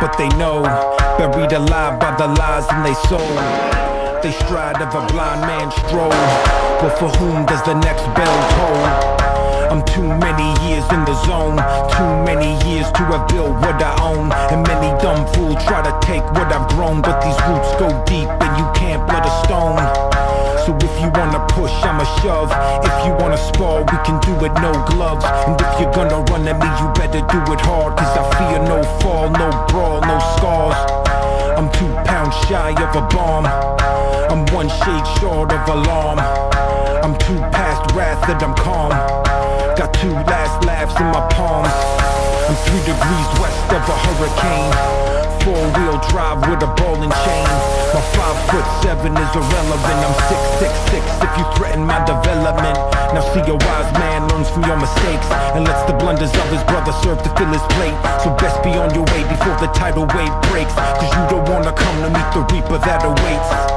but they know. Buried alive by the lies in they soul. They stride of a blind man stroll. But for whom does the next bell toll? I'm too many years in the zone Too many years to have built what I own And many dumb fools try to take what I've grown But these roots go deep and you can't blood a stone So if you wanna push, I'ma shove If you wanna spar, we can do it no gloves And if you're gonna run at me, you better do it hard Cause I fear I'm one shade short of alarm. I'm too past wrath that I'm calm. Got two last laughs in my palms. I'm three degrees seven is irrelevant. I'm six, six, six if you threaten my development. Now see a wise man learns from your mistakes And lets the blunders of his brother serve to fill his plate. So best be on your way before the tidal wave breaks Cause you don't wanna come to meet the reaper that awaits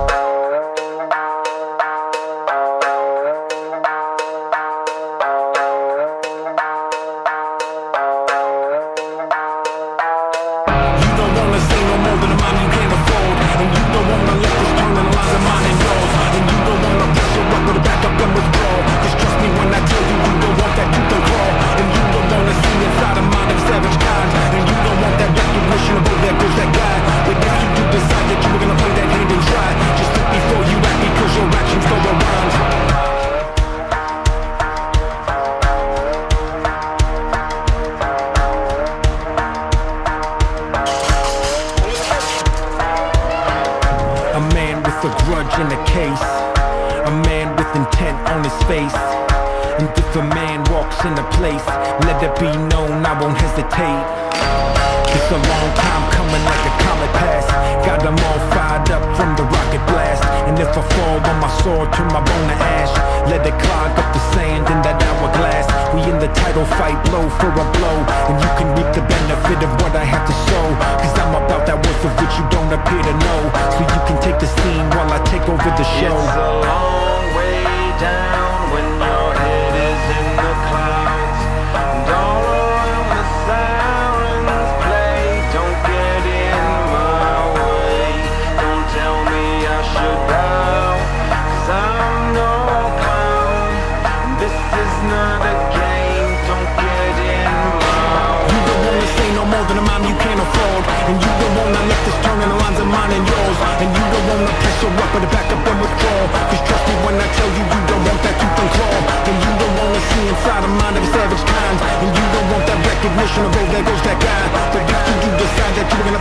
grudge in a case. A man with intent on his face. And if a man walks in a place, let it be known I won't hesitate. It's a long time coming like a comet pass. Got them all fired up from the rocket blast. And if I fall on my sword, turn my bone to ash. Let it clog up the sand in that hourglass. We in the title fight, blow for a blow. And you can reap the benefit of what I have to sow. Cause I'm about that worth of which you don't appear to know. So you can take the scene I take over the show. It's a long way down when your head is in the clouds. And all around the sirens play. Don't get in my way. Don't tell me I should bow. Cause I'm no clown. This is not a game. Don't get in my way. You don't wanna say no more than a mom you can't afford And you don't wanna let this turn in the lines of mine and yours And you don't wanna your up but back up and withdraw Cause trust me when I tell you you don't want that tooth and claw And you don't wanna see inside the mind of a savage kind. And you don't want that recognition of oh there goes that guy. But if you do decide that you were gonna